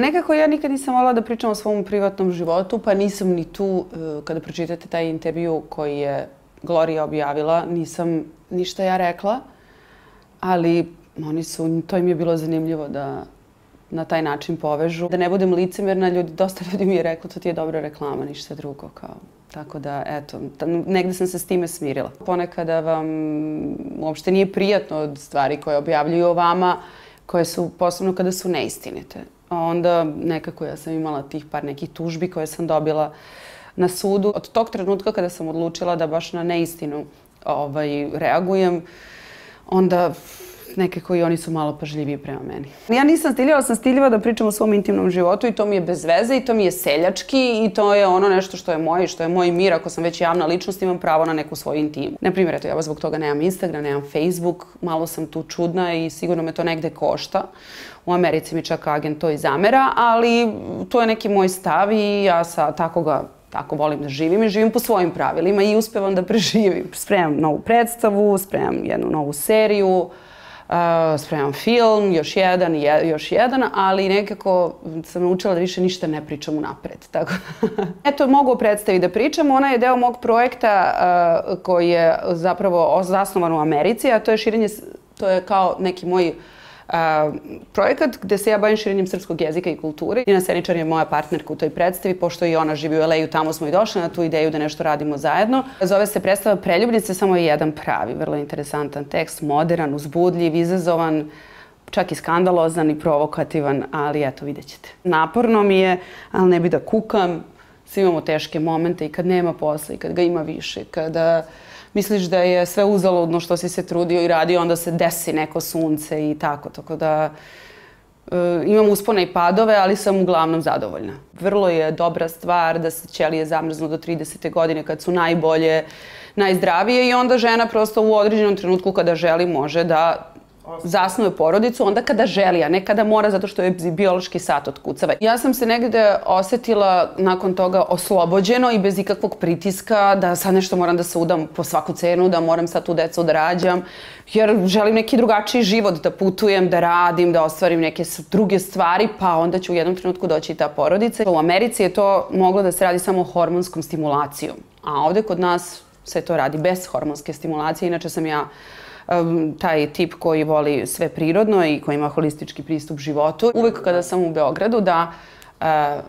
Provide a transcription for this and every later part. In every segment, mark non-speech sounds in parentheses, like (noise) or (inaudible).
Nekako ja nikad nisam volila da pričam o svom privatnom životu, pa nisam ni tu, e, kada pročitate taj intervju koji je Gloria objavila, nisam ništa ja rekla, ali oni su, to im je bilo zanimljivo da na taj način povežu. Da ne budem licemjerna, ljudi, dosta ljudi mi je reklo, to ti je dobra reklama, ništa drugo. Kao. Tako da, eto, negde sam se s time smirila. Ponekada vam uopšte nije prijatno od stvari koje objavljuju o vama, koje su, posebno kada su neistinite. Onda nekako ja sam imala tih par nekih tužbi koje sam dobila na sudu. Od tog trenutka kada sam odlučila da baš na neistinu ovaj, reagujem, onda nekako i oni su malo pažljiviji prema meni. Ja nisam stiljava, sam stiljiva da pričam o svom intimnom životu i to mi je bez veze i to mi je seljački i to je ono nešto što je moje, što je moj mir. Ako sam već javna ličnost, imam pravo na neku svoju intimu. Naprimjer, eto, ja zbog toga nemam Instagram, nemam Facebook, malo sam tu čudna i sigurno me to negde košta. U Americi mi čak agent to i zamera, ali to je neki moj stav i ja sa tako ga tako volim da živim i živim po svojim pravilima i uspevam da preživim. Spremam novu predstavu, spremam jednu novu seriju, Eh, spremam film, još jedan, je, još jedan, ali nekako sam naučila da više ništa ne pričam unapred. (laughs) Tako. Eto, mogu predstaviti da pričam. Ona je deo mog projekta uh, koji je zapravo zasnovan u Americi, a to je širenje, to je kao neki moj uh, projekat gde se ja bavim širenjem srpskog jezika i kulture. Nina Seničar je moja partnerka u toj predstavi, pošto i ona živi u LA-u, tamo smo i došli na tu ideju da nešto radimo zajedno. Zove se predstava Preljubnice, samo je jedan pravi, vrlo interesantan tekst, modern, uzbudljiv, izazovan, čak i skandalozan i provokativan, ali eto, vidjet ćete. Naporno mi je, ali ne bi da kukam, svi imamo teške momente i kad nema posla i kad ga ima više, kada misliš da je sve uzaludno što si se trudio i radio, onda se desi neko sunce i tako. Tako da e, imam uspone i padove, ali sam uglavnom zadovoljna. Vrlo je dobra stvar da se ćelije zamrznu do 30. godine kad su najbolje, najzdravije i onda žena prosto u određenom trenutku kada želi može da zasnuje porodicu onda kada želi, a ne kada mora zato što je biološki sat otkucava. Ja sam se negde osetila nakon toga oslobođeno i bez ikakvog pritiska da sad nešto moram da se udam po svaku cenu, da moram sad tu decu da rađam, jer želim neki drugačiji život, da putujem, da radim, da ostvarim neke druge stvari, pa onda će u jednom trenutku doći i ta porodica. U Americi je to moglo da se radi samo hormonskom stimulacijom, a ovde kod nas se to radi bez hormonske stimulacije, inače sam ja taj tip koji voli sve prirodno i koji ima holistički pristup životu. Uvek kada sam u Beogradu da e, e,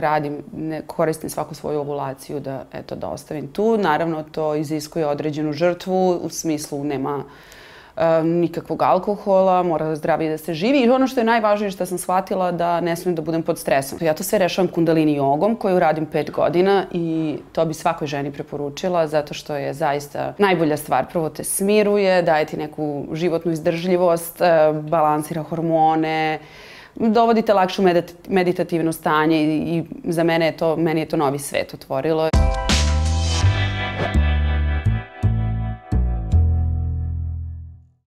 radim, ne, koristim svaku svoju ovulaciju da, eto, da ostavim tu. Naravno, to iziskuje određenu žrtvu, u smislu nema nikakvog alkohola, mora zdravije da se živi. I ono što je najvažnije što sam shvatila da ne smijem da budem pod stresom. Ja to sve rešavam kundalini jogom koju radim pet godina i to bi svakoj ženi preporučila zato što je zaista najbolja stvar. Prvo te smiruje, daje ti neku životnu izdržljivost, e, balansira hormone, dovodite lakšu meditativno stanje i, i za mene je to, meni je to novi svet otvorilo.